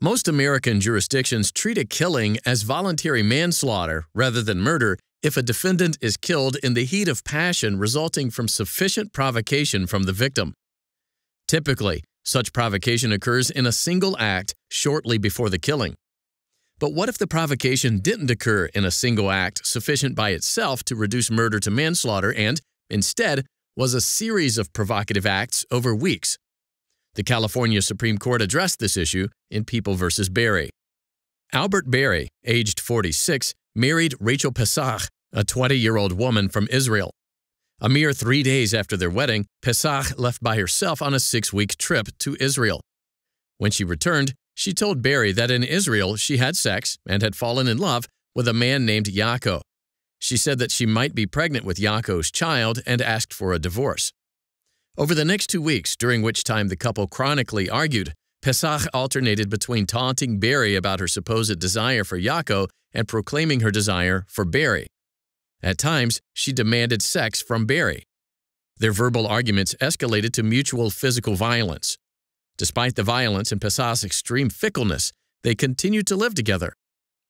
Most American jurisdictions treat a killing as voluntary manslaughter rather than murder if a defendant is killed in the heat of passion resulting from sufficient provocation from the victim. Typically, such provocation occurs in a single act shortly before the killing. But what if the provocation didn't occur in a single act sufficient by itself to reduce murder to manslaughter and, instead, was a series of provocative acts over weeks? The California Supreme Court addressed this issue in People v. Berry. Albert Berry, aged 46, married Rachel Pessah, a 20-year-old woman from Israel. A mere three days after their wedding, Pessah left by herself on a six-week trip to Israel. When she returned, she told Berry that in Israel she had sex and had fallen in love with a man named Yako. She said that she might be pregnant with Yako's child and asked for a divorce. Over the next two weeks, during which time the couple chronically argued, Pessah alternated between taunting Berry about her supposed desire for Yako and proclaiming her desire for Berry. At times, she demanded sex from Berry. Their verbal arguments escalated to mutual physical violence. Despite the violence and Pessah's extreme fickleness, they continued to live together.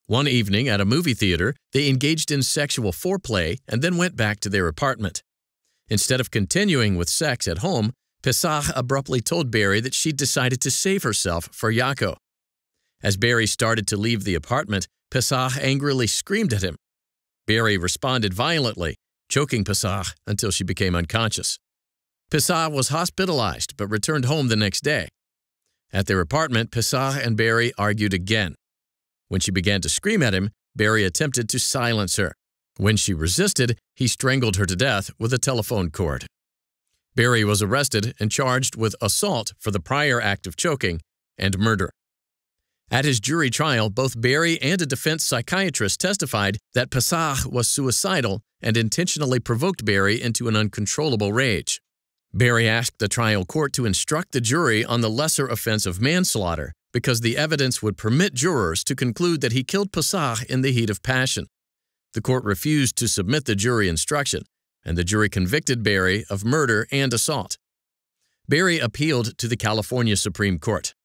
One evening at a movie theater, they engaged in sexual foreplay and then went back to their apartment. Instead of continuing with sex at home, Pessah abruptly told Berry that she'd decided to save herself for Yako. As Berry started to leave the apartment, Pessah angrily screamed at him. Berry responded violently, choking Pessah until she became unconscious. Pessah was hospitalized but returned home the next day. At their apartment, Pessah and Berry argued again. When she began to scream at him, Berry attempted to silence her. When she resisted, he strangled her to death with a telephone cord. Berry was arrested and charged with assault for the prior act of choking and murder. At his jury trial, both Berry and a defense psychiatrist testified that Pessah was suicidal and intentionally provoked Berry into an uncontrollable rage. Berry asked the trial court to instruct the jury on the lesser offense of manslaughter because the evidence would permit jurors to conclude that he killed Pessah in the heat of passion. The court refused to submit the jury instruction, and the jury convicted Berry of murder and assault. Berry appealed to the California Supreme Court.